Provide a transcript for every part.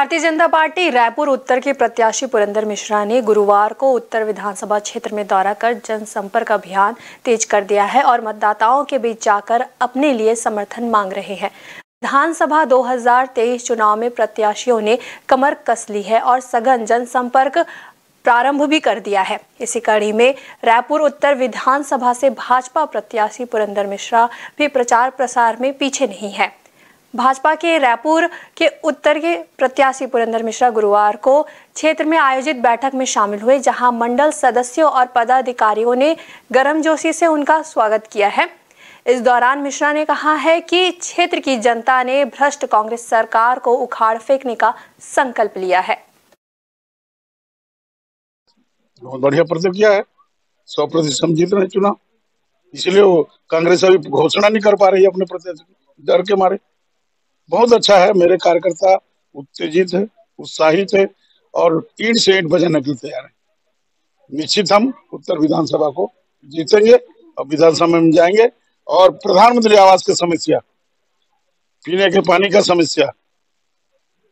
Bharatiya Janata party Raipur उत्तर के प्रत्याशी पुरंदर मिश्रा ने गुरुवार को उत्तर विधानसभा क्षेत्र में दौरा कर जनसंपर्क अभियान तेज कर दिया है और मतदाताओं के बीच जाकर अपने लिए समर्थन मांग रहे हैं। विधानसभा 2023 चुनाव में प्रत्याशियों ने कमर कस ली है और सघन जनसंपर्क प्रारंभ भी कर दिया है। इसी कड़ी में रायपुर उत्तर विधानसभा से भाजपा प्रत्याशी पुरंदर मिश्रा भी प्रचार प्रसार में पीछे नहीं है। भाजपा के रायपुर के उत्तर के प्रत्याशी पुरेंद्र मिश्रा गुरुवार को क्षेत्र में आयोजित बैठक में शामिल हुए, जहाँ मंडल सदस्यों और पदाधिकारियों ने गर्मजोशी से उनका स्वागत किया है। इस दौरान मिश्रा ने कहा है कि क्षेत्र की जनता ने भ्रष्ट कांग्रेस सरकार को उखाड़ फेंकने का संकल्प लिया है। बहुत बढ़िया प्रतिक्रिया है। सौ प्रतिशत हम जीत रहे चुनाव। इसलिए वो कांग्रेस अभी घोषणा नहीं कर पा रही है अपने प्रत्याशी डर के मारे। बहुत अच्छा है मेरे कार्यकर्ता उत्तेजित है उत्साहित है और ईट से ईट बजाने के लिए तैयार है। निश्चित हम उत्तर विधानसभा को जीतेंगे और विधानसभा में जाएँगे और प्रधानमंत्री आवास की समस्या पीने के पानी का समस्या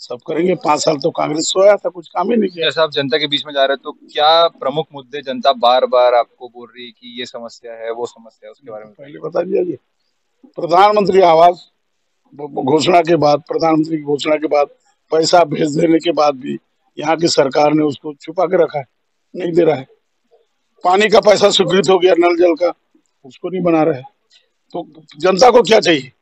सब करेंगे। पाँच साल तो कांग्रेस सोया था कुछ काम ही नहीं किया। आप जनता के बीच में जा रहे तो क्या प्रमुख मुद्दे जनता बार बार आपको बोल रही है कि ये समस्या है वो समस्या है उसके बारे में पहले बता दिया जी। प्रधानमंत्री आवास घोषणा के बाद, प्रधानमंत्री की घोषणा के बाद, पैसा भेज देने के बाद भी यहाँ की सरकार ने उसको छुपा के रखा है, नहीं दे रहा है। पानी का पैसा स्वीकृत हो गया, नल जल का, उसको नहीं बना रहे। तो जनता को क्या चाहिए?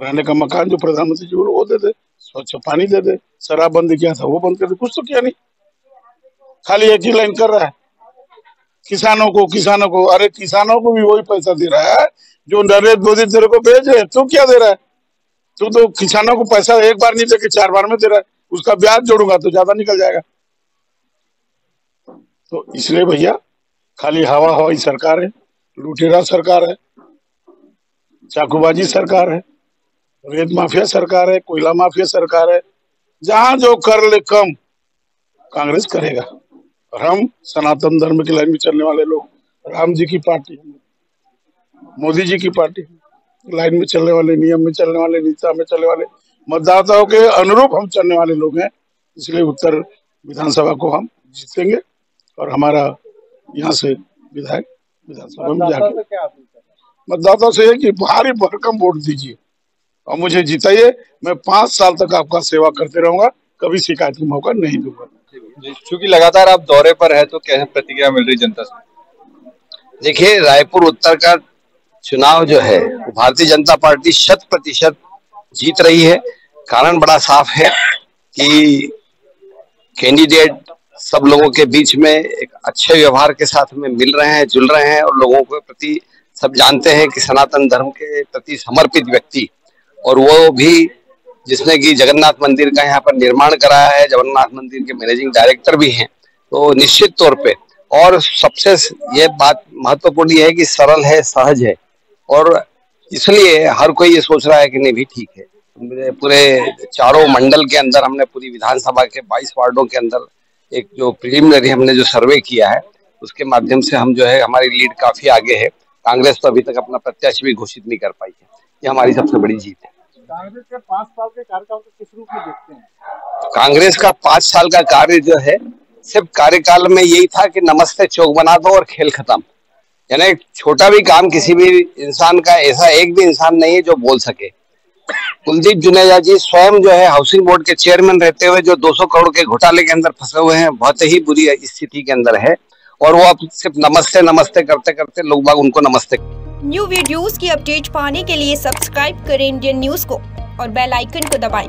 रहने का मकान जो प्रधानमंत्री जी वो दे दे, स्वच्छ पानी दे दे, शराब बंद किया था, वो बंद कर दे, कुछ तो किया नहीं। खाली एक ही लाइन कर रहा है। किसानों को किसानों को, अरे किसानों को भी वही पैसा दे रहा है, जो नरेंद्र मोदी तेरे को भेजे तू क्या दे रहा है? तू तो किसानों को पैसा एक बार नहीं देके चार बार में दे रहा है। उसका ब्याज जोड़ूँगा तो ज़्यादा निकल जाएगा। तो इसलिए भैया, खाली हवा हवाई सरकार है, लुटेरा सरकार है, चाकूबाजी सरकार है, रेत माफिया सरकार है, कोयला माफिया सरकार है, जहाँ जो कर ले कम, कांग्रेस करेगा। और हम सनातन धर्म की लाइन में चलने वाले लोग, राम जी की पार्टी मोदी जी की पार्टी लाइन में चलने वाले नियम में चलने वाले नीता में चलने वाले मतदाताओं के अनुरूप हम चलने वाले लोग हैं। इसलिए उत्तर विधानसभा को हम जीतेंगे और हमारा यहाँ से विधायक विधानसभा में जाके मतदाता से है कि भारी भरकम वोट दीजिए और मुझे जिताइए। मैं पाँच साल तक आपका सेवा करते रहूँगा। कभी शिकायत का मौका नहीं दूँगा। क्योंकि लगातार आप दौरे पर है तो कैसे प्रतिक्रिया मिल रही जनता से? देखिए रायपुर उत्तर का चुनाव जो है, भारतीय जनता पार्टी शत प्रतिशत जीत रही है। कारण बड़ा साफ़ है कि कैंडिडेट सब लोगों के बीच में एक अच्छे व्यवहार के साथ में मिल रहे हैं, जुल रहे हैं और लोगों के प्रति सब जानते हैं कि सनातन धर्म के प्रति समर्पित व्यक्ति। और वो भी जिसने कि जगन्नाथ मंदिर का यहाँ पर निर्माण कराया है, जगन्नाथ मंदिर के मैनेजिंग डायरेक्टर भी हैं तो निश्चित तौर पे। और सबसे ये बात महत्वपूर्ण ये है कि सरल है, सहज है। और इसलिए हर कोई ये सोच रहा है कि नहीं भी ठीक है। पूरे चारों मंडल के अंदर हमने पूरी विधानसभा के 22 वार्डों के अंदर एक जो प्रिलिमिनरी हमने जो सर्वे किया है उसके माध्यम से हम जो है हमारी लीड काफ़ी आगे है। कांग्रेस तो अभी तक अपना प्रत्याशी भी घोषित नहीं कर पाई है। ये हमारी सबसे बड़ी जीत है। कांग्रेस का पाँच साल के कार्यकाल को किस रूप में देखते हैं? कांग्रेस का पाँच साल का कार्य जो है सिर्फ़ कार्यकाल में यही था कि नमस्ते चौक बना दो और खेल खत्म। यानी छोटा भी काम किसी भी इंसान का, ऐसा एक भी इंसान नहीं है जो बोल सके कुलदीप जुनेजा जी स्वयं जो है हाउसिंग बोर्ड के चेयरमैन रहते हुए, जो 200 करोड़ के घोटाले के अंदर फंसे हुए हैं, बहुत ही बुरी स्थिति के अंदर है और वो अब सिर्फ़ नमस्ते नमस्ते करते करते लोग बाग उनको नमस्ते न्यू वीडियोस की अपडेट पाने के लिए सब्सक्राइब करें इंडियन न्यूज़ को और बेल आइकन को दबाएँ।